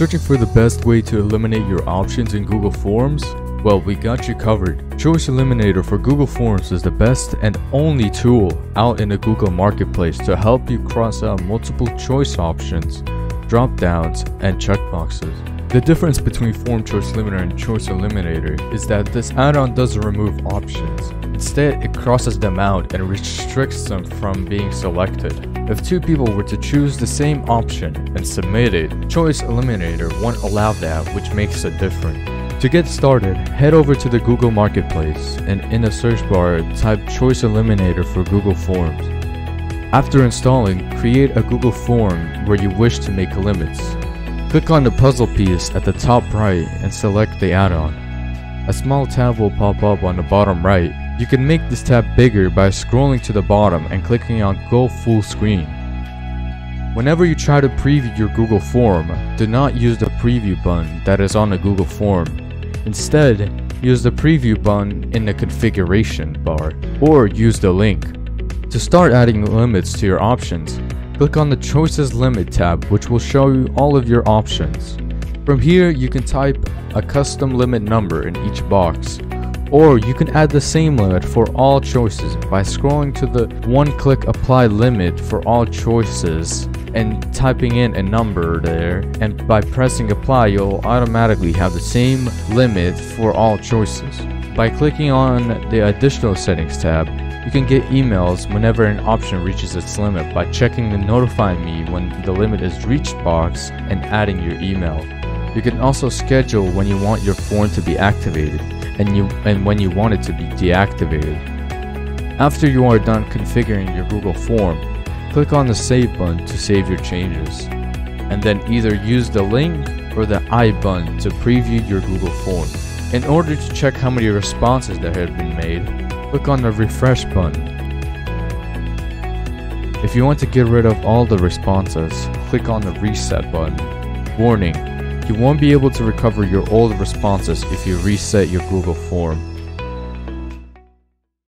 Searching for the best way to eliminate your options in Google Forms? Well, we got you covered. Choice Eliminator for Google Forms is the best and only tool out in the Google Marketplace to help you cross out multiple choice options, drop downs, and checkboxes. The difference between Form Choice Limiter and Choice Eliminator is that this add-on doesn't remove options. Instead, it crosses them out and restricts them from being selected. If two people were to choose the same option and submit it, Choice Eliminator won't allow that, which makes it different. To get started, head over to the Google Marketplace and in the search bar type Choice Eliminator for Google Forms. After installing, create a Google form where you wish to make limits. Click on the puzzle piece at the top right and select the add-on. A small tab will pop up on the bottom right you can make this tab bigger by scrolling to the bottom and clicking on Go Full Screen. Whenever you try to preview your Google form, do not use the preview button that is on the Google form. Instead, use the preview button in the configuration bar, or use the link. To start adding limits to your options, click on the Choices Limit tab which will show you all of your options. From here, you can type a custom limit number in each box or you can add the same limit for all choices by scrolling to the one-click apply limit for all choices and typing in a number there and by pressing apply you'll automatically have the same limit for all choices. By clicking on the additional settings tab, you can get emails whenever an option reaches its limit by checking the notify me when the limit is reached box and adding your email. You can also schedule when you want your form to be activated and, you, and when you want it to be deactivated. After you are done configuring your Google form, click on the Save button to save your changes, and then either use the link or the I button to preview your Google form. In order to check how many responses there have been made, click on the Refresh button. If you want to get rid of all the responses, click on the Reset button. Warning, you won't be able to recover your old responses if you reset your Google form.